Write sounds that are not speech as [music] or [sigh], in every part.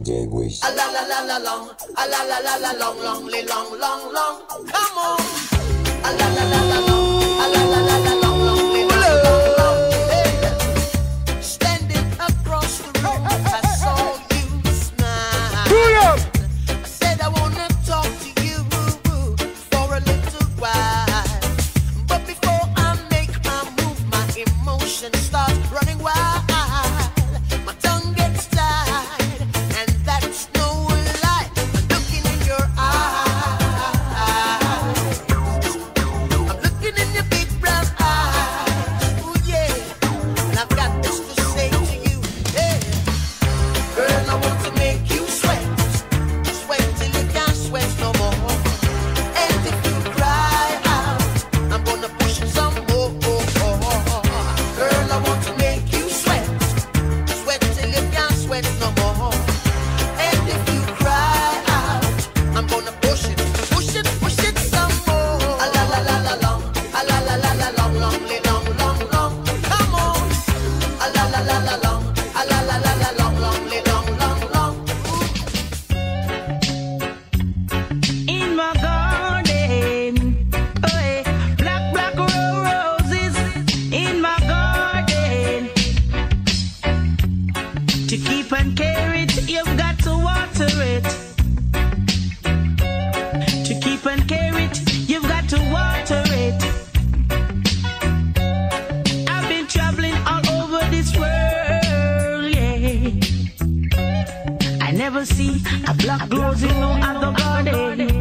DJ Wish. A la la la la long, a la la la la long, long, long, long, long. Come on. A la la la la. Black clothes, you know, at the body.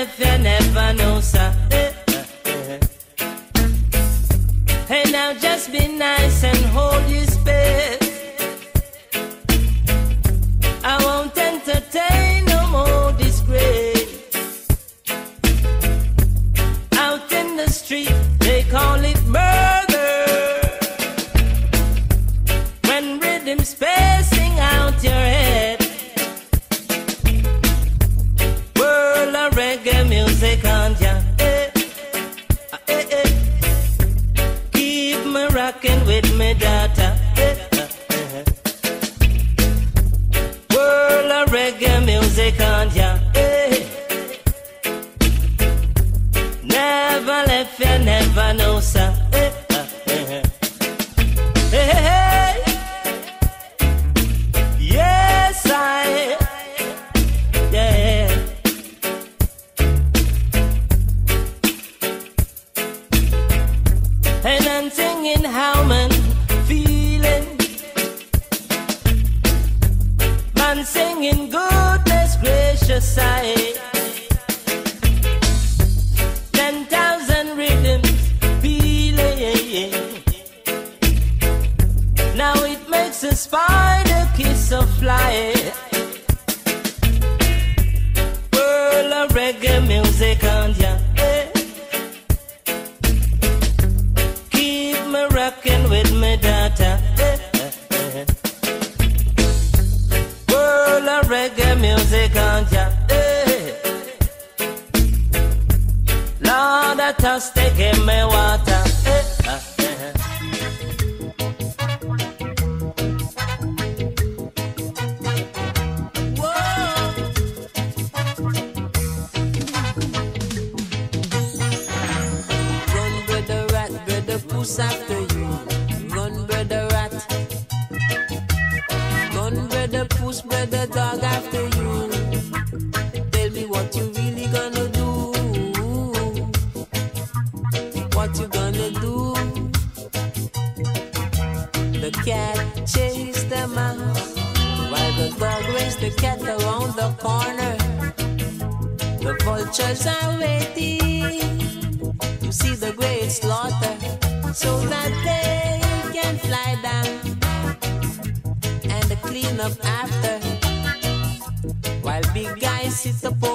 if you never know, sir. Hey, now just be nice and hold you. lettuce, they me water. Run, brother rat, brother puss after you. Run, brother rat. Run, brother puss, brother dog after the cat around the corner. The vultures are waiting to see the great slaughter so that they can fly down and clean up after while big guys sit upon.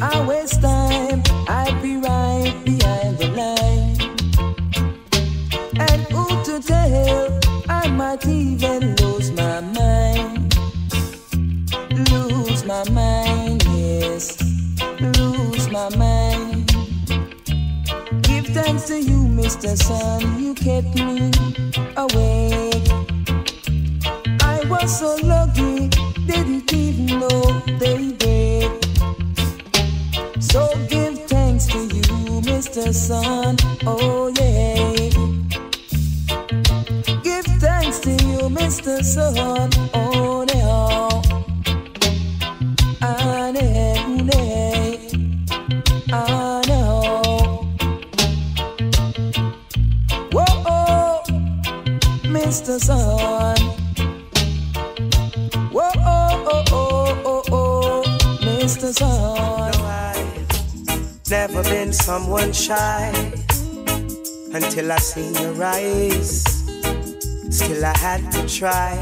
I waste time, I'd be right behind the line. And who to tell? I might even lose my mind. Lose my mind, yes. Lose my mind. Give thanks to you, Mr. Sun. You kept me awake. Until I seen your eyes. Still, I had to try.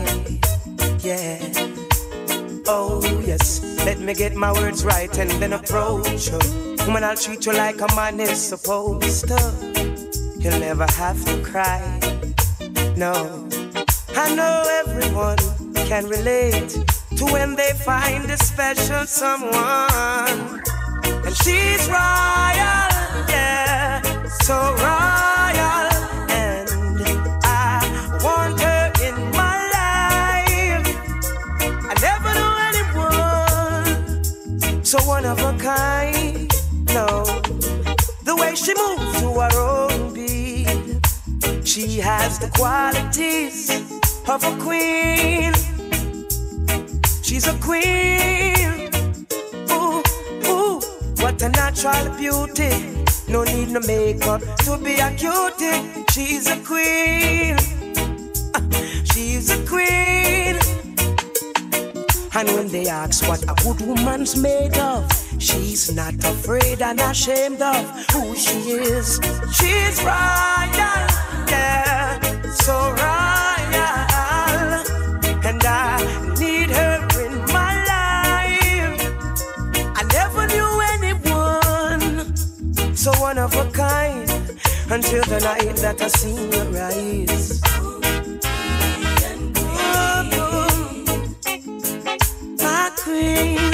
Yeah. Oh, yes. Let me get my words right and then approach you. Woman, I'll treat you like a man is supposed to. You'll never have to cry. No. I know everyone can relate to when they find a special someone. And she's royal, yeah, so royal. She has the qualities of a queen. She's a queen. Ooh, ooh, what a natural beauty. No need no makeup to be a cutie. She's a queen. [laughs] She's a queen. And when they ask what a good woman's made of, she's not afraid and ashamed of who she is. She's royal, yeah, so royal. And I need her in my life. I never knew anyone so one of a kind until the night that I seen your eyes. My queen,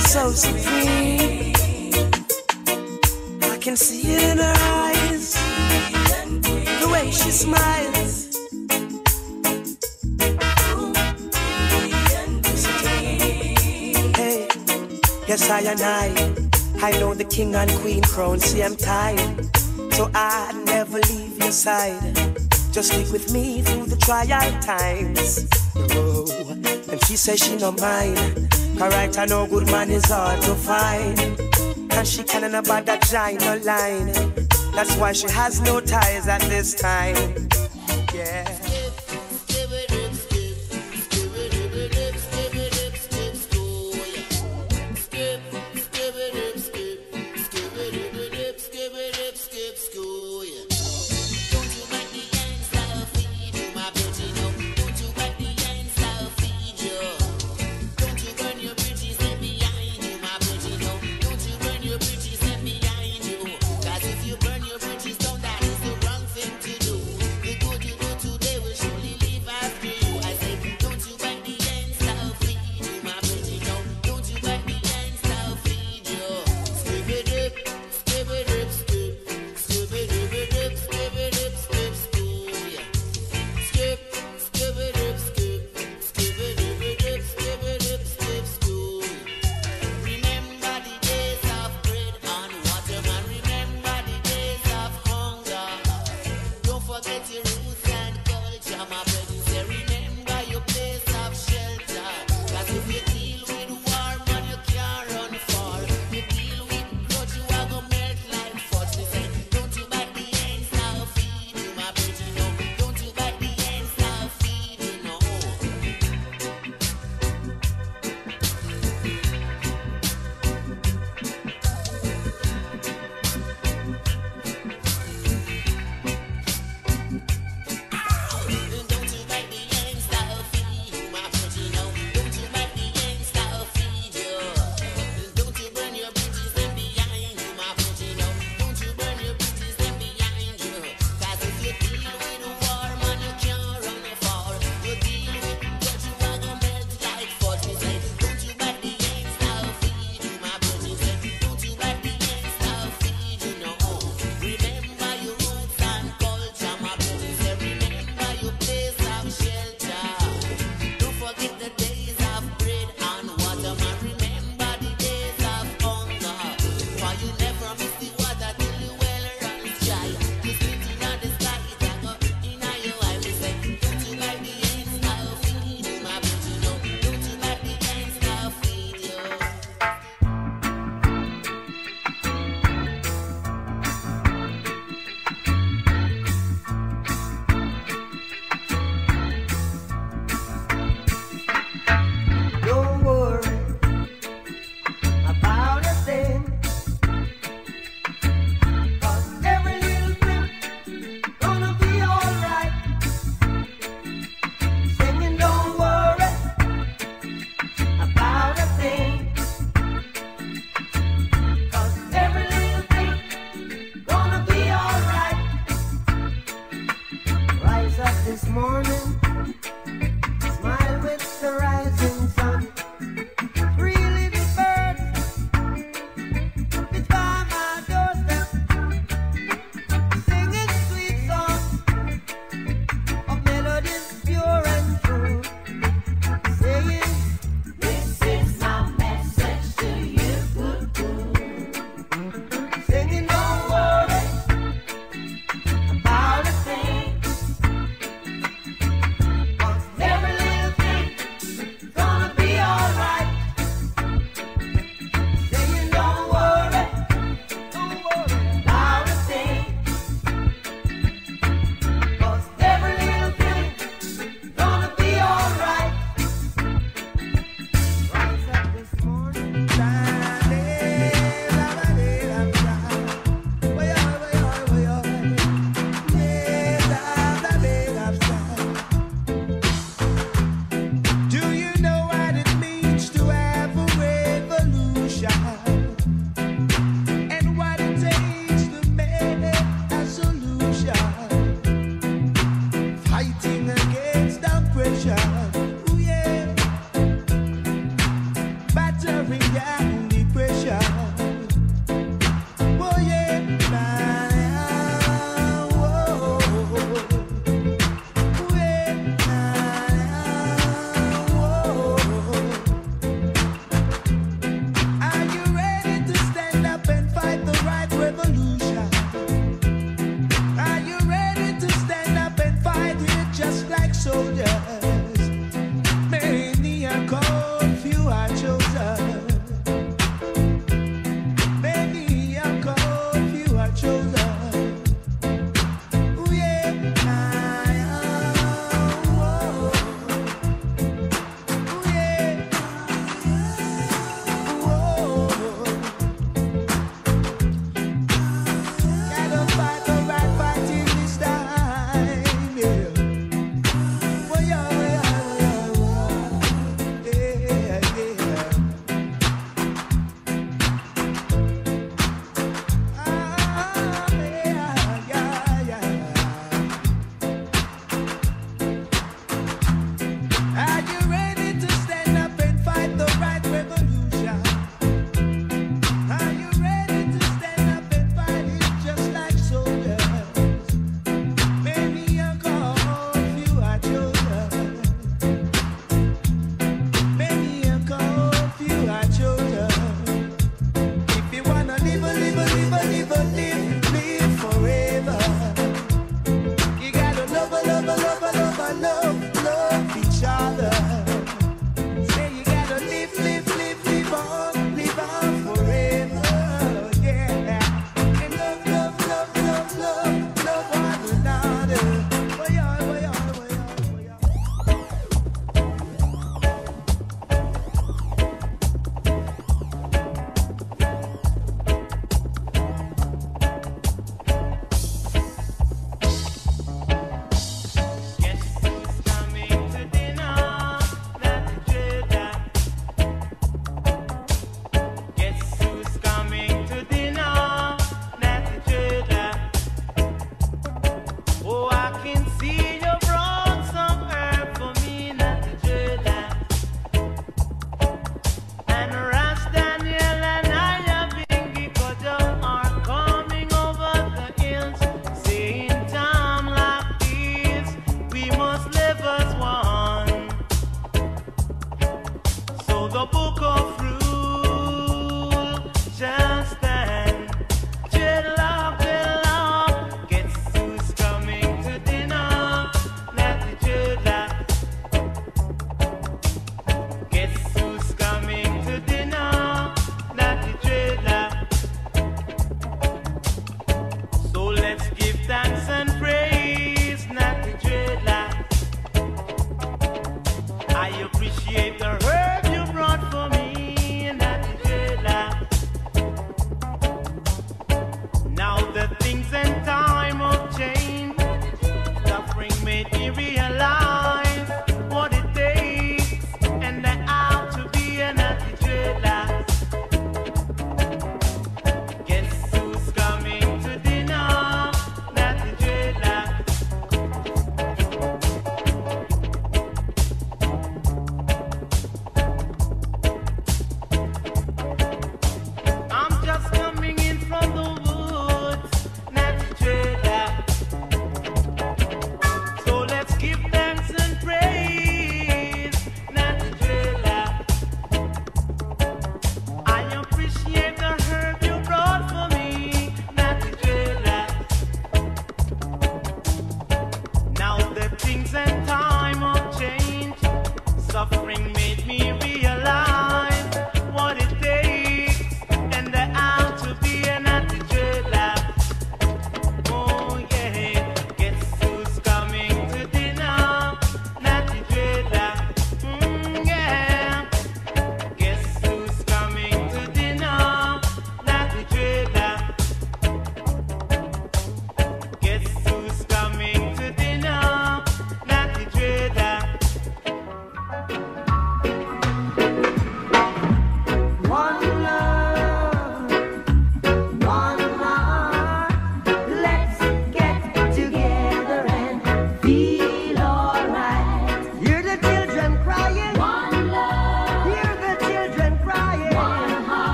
so supreme. I can see it in her smiles. Hey, yes, I and I. I know the king and queen crown, see I'm tired. So I never leave your side. Just stick with me through the trial times. Oh, and she says she no mind. Alright, I know good man is hard to find. And she can't about that giant line. That's why she has no ties at this time.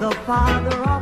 The Father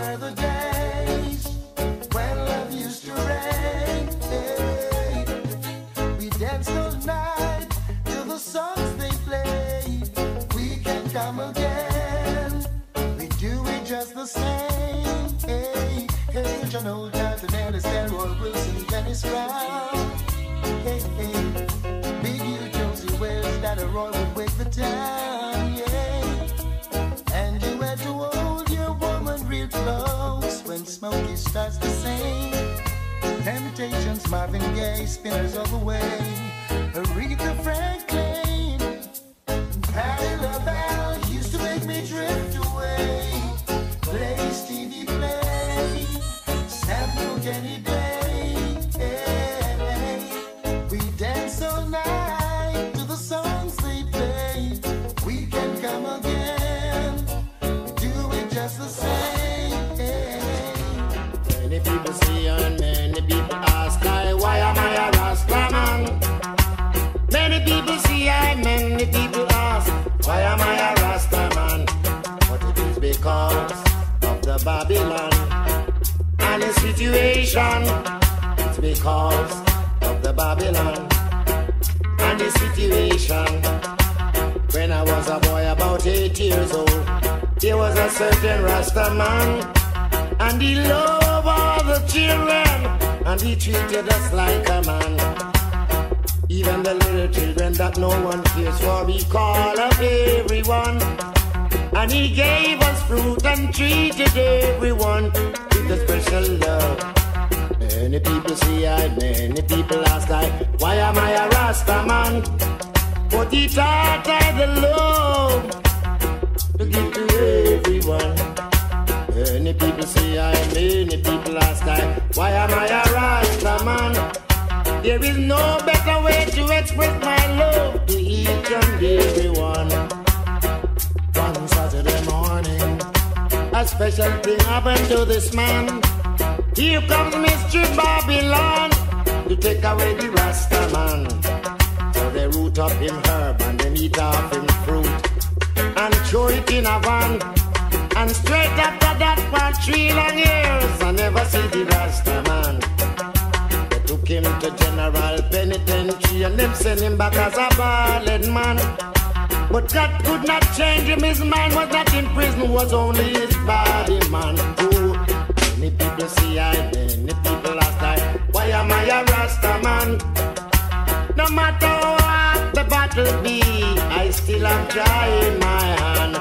where the spinners all the way. Treated everyone with a special love. Many people see I, many people ask I, why am I a Rasta man? But he taught I the love to give to everyone. Many people see I, many people ask I, why am I a Rasta man? There is no better way to express my love to each and everyone. A special thing happened to this man. Here comes Mr. Babylon to take away the Rasta man. So they root up him herb and they eat off him fruit and throw it in a van. And straight after that, for three long years, I never see the Rasta man. They took him to General Penitentiary and them sent him back as a baldhead man. But God could not change him, his mind was not in prison, was only his body, man. Oh, many people see I, many people ask I, why am I a Rasta man? No matter what the battle be, I still am trying my hand.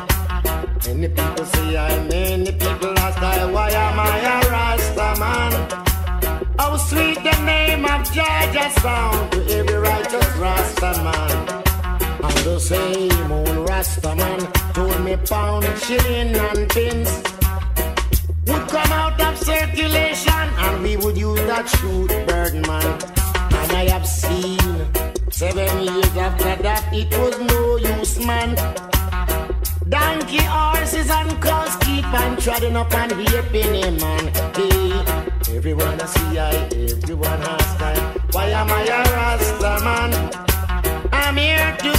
Many people say I, many people ask I, why am I a Rasta man? How sweet the name of Jah Jah sound to every righteous Rasta man. Same old Rasta man told me pound, shilling and pins would come out of circulation and we would use that shoot bird man. And I have seen seven years after that it was no use man. Donkey horses and cows keep on treading up and heaping him man. Hey, everyone I see I, everyone ask I, why am I a Rasta man? I'm here to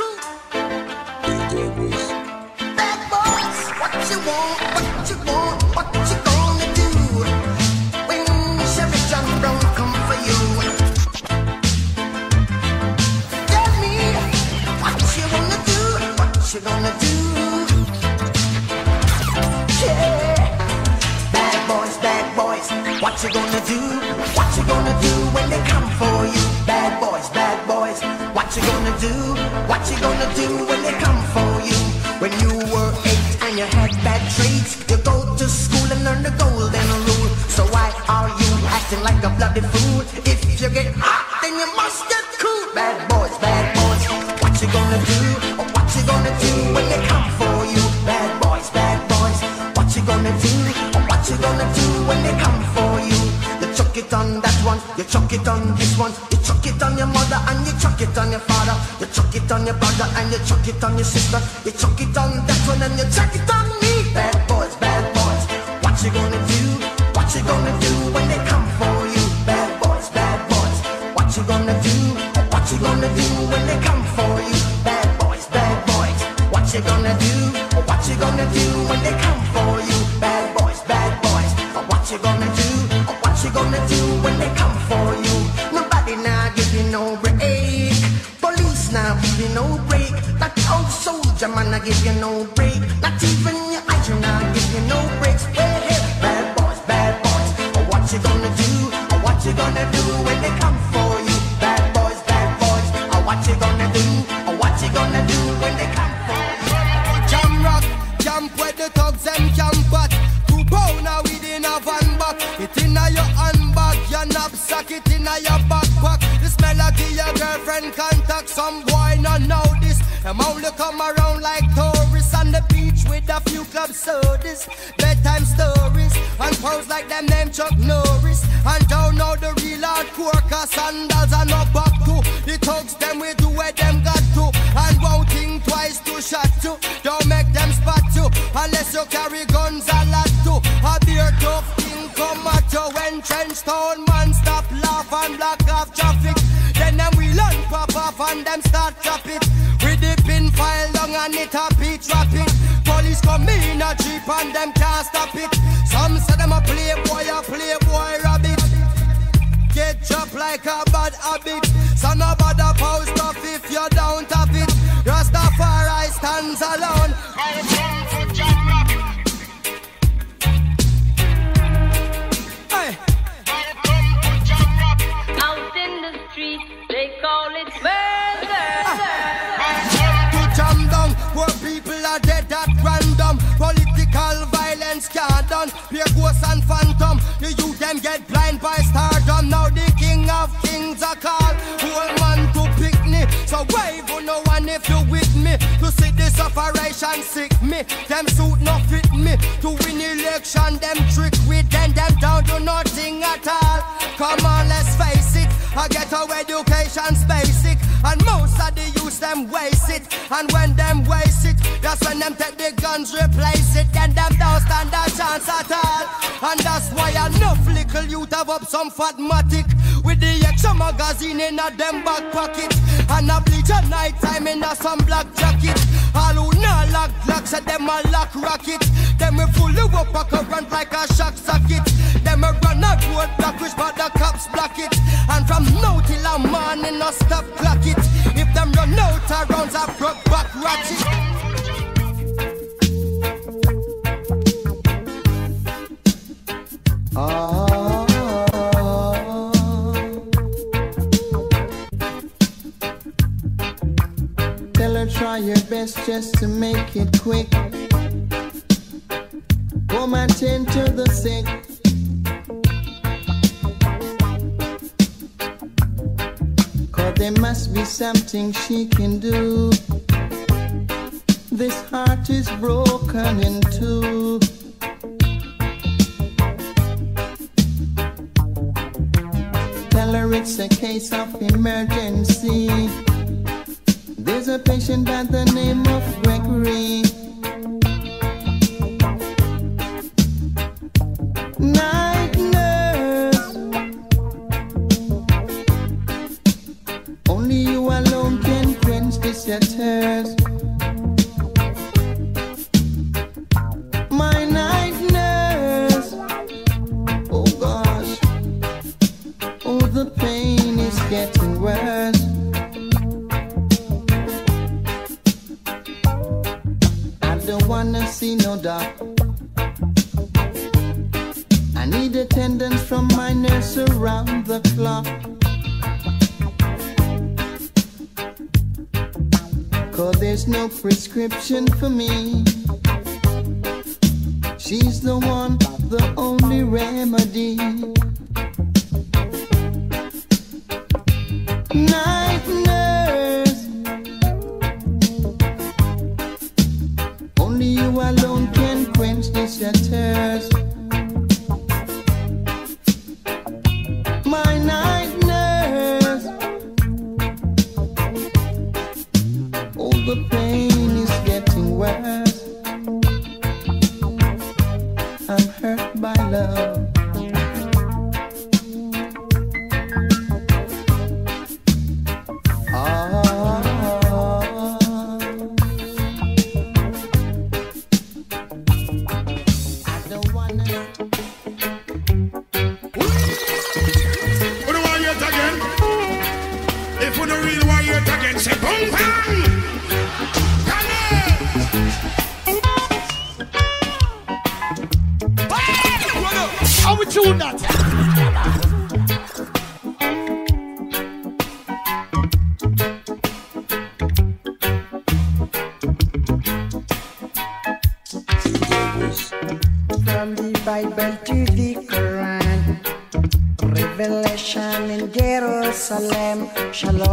What you want, what you gonna do What you gonna do Yeah Bad boys, bad boys, what you gonna do? What you gonna do when they come for you Bad boys, bad boys What you gonna do What you gonna do when they come for you When you were you had bad traits You go to school and learn the golden rule So why are you acting like a bloody fool? If you get hot, then you must get cool Bad boys, bad boys What you gonna do? What you gonna do when they come for you? Bad boys, bad boys What you gonna do? What you gonna do when they come for you? You chuck it on that one, you chuck it on this one it on your mother and you chuck it on your father You chuck it on your brother and you chuck it on your sister You chuck it on that one and you chuck it on me Bad boys, bad boys What you gonna do? What you gonna do when they come for you? Bad boys, bad boys What you gonna do? What you gonna do when they come for you? Bad boys, bad boys What what you gonna do? Give you no The youth them get blind by stardom. Now the king of kings are called. Whole man to pick me. So wave on no one if you with me. To see this operation sick me. Them suit not fit me. To win election, them trick with them. Them down to nothing at all. Come on, let's face it. I get our education's basic. And most of the youth them waste it. And when them waste it, that's when them take the guns, replace it. Then them don't stand a chance at all. And that's why enough little youth have up some fat matic. With the extra magazine in a them back pocket. And a bleach at night time in a some black jacket. All who not lock blocks at them a lock rocket. Them we fully up a current like a shock socket. Them a run a road block which but the cops block it. And from now till a morning no stop clock it. If them run out of rounds I broke back ratchet. Ah. just to make it quick. Come and tend to the sick. Cause there must be something she can do. This heart is broken in two. Tell her it's a case of emergency. There's a patient by the name of Gregory. Prescription for me. Shalom.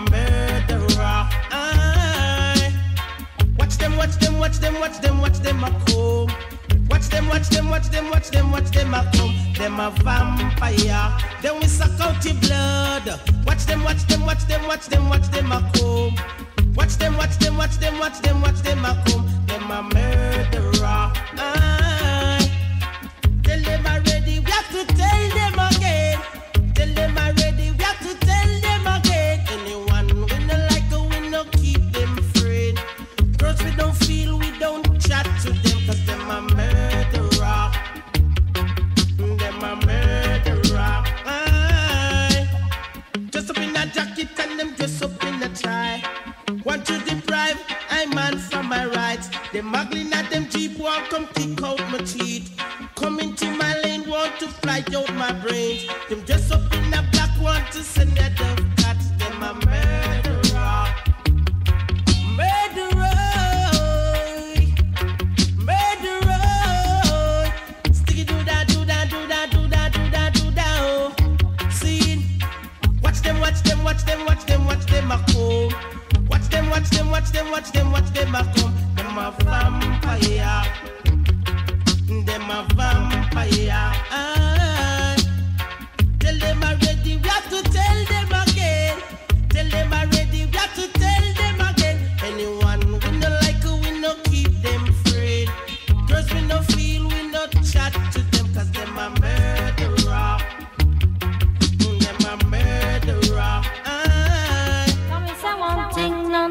murderer. I watch them, watch them, watch them, watch them, watch them a come. Watch them, watch them, watch them, watch them, watch them a come. Them a vampire. Then we suck out your blood. Watch them, watch them, watch them, watch them, watch them a come. Watch them, watch them, watch them, watch them, watch them a come. Them a murderer. I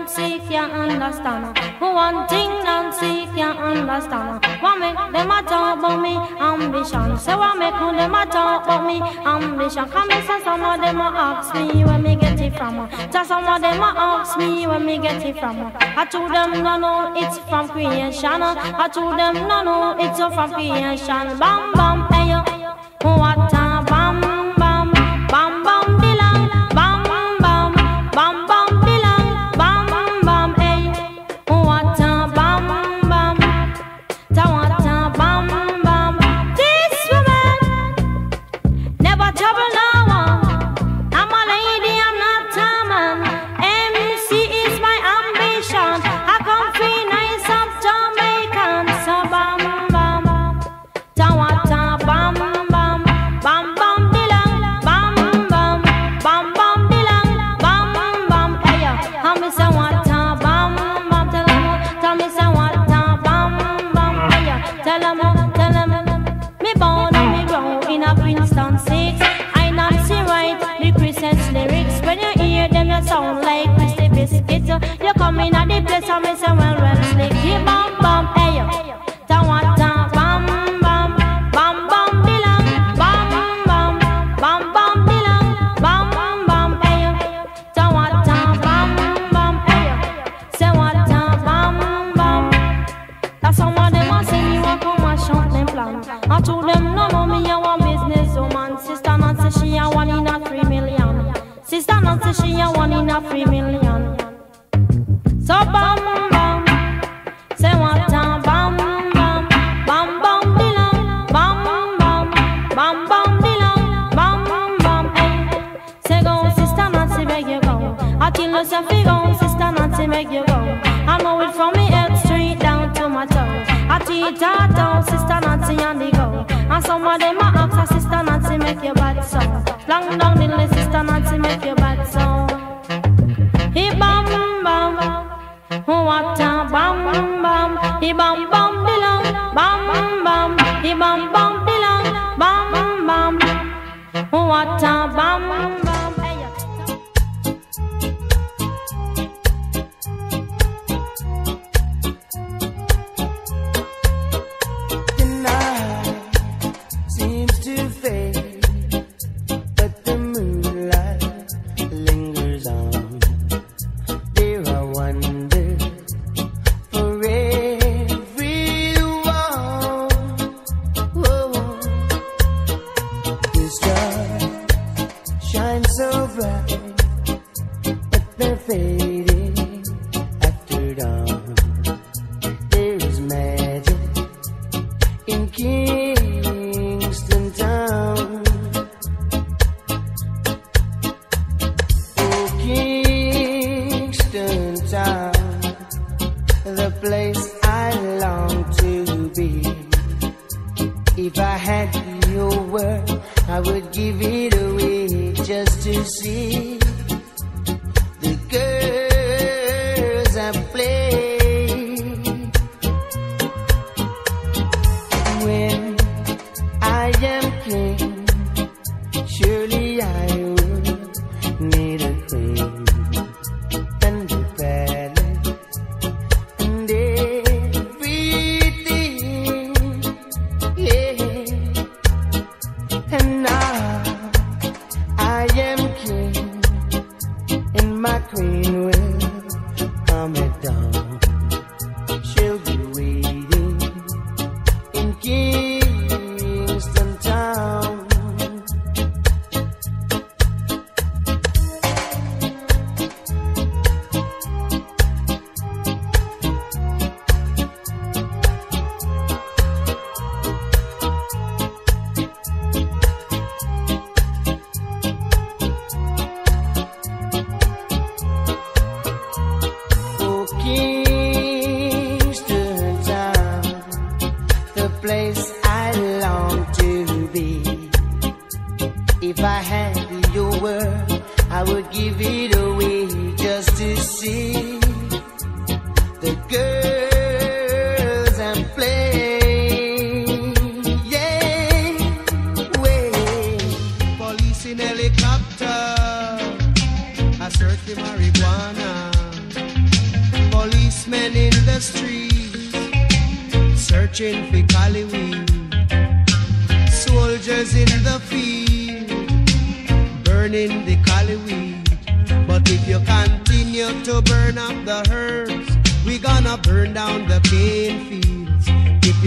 Nancy can't understand? Who One thing Nancy can't understand? What make them a talk about me? Ambition. Say what make them a talk about me? Ambition. Come me say some of them a ask me where me get it from. Just some of them a ask me where me get it from. I told them no no it's from creation. I told them no no it's from creation. Bam bam hey yo. What time guitar down, Sister Nancy on the go. And some of them are ask Sister Nancy make your bad song. Long down the list, Sister Nancy make your bad song. He bam bam, who oh, what a bam bam, he bam bam.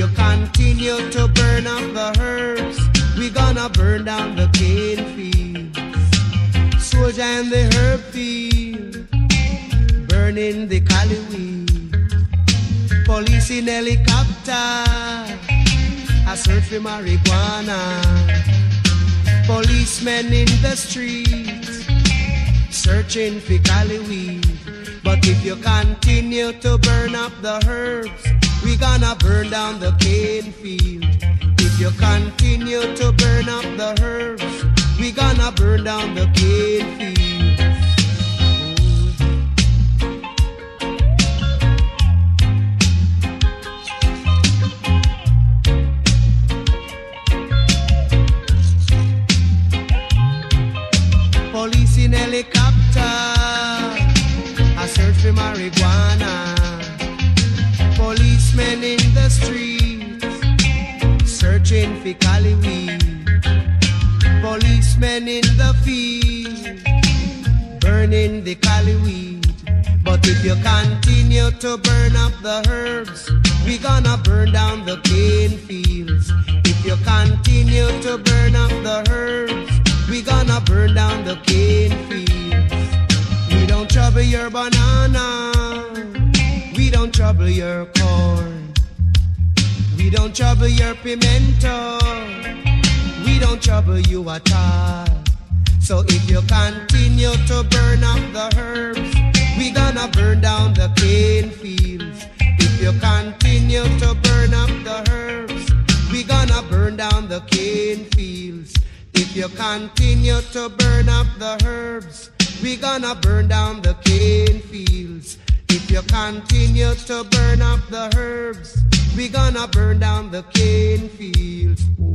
You continue to burn up the herbs, we gonna burn down the cane fields. Soldier in the herb field, burning the cali weed. Police in helicopter, I search for marijuana. Policemen in the streets, searching for cali weed. But if you continue to burn up the herbs, we gonna burn down the cane field. If you continue to burn up the herbs, we gonna burn down the cane field. Police in helicopter, searching for cali weed. Policemen in the field, burning the cali weed. But if you continue to burn up the herbs, we gonna burn down the cane fields. If you continue to burn up the herbs, we gonna burn down the cane fields. We don't trouble your banana, we don't trouble your corn, we don't trouble your pimento, we don't trouble you at all. So if you continue to burn up the herbs, we gonna burn down the cane fields. If you continue to burn up the herbs, we gonna burn down the cane fields. If you continue to burn up the herbs, we gonna burn down the cane fields. If you continue to burn up the herbs, we gonna burn down the cane fields. Ooh.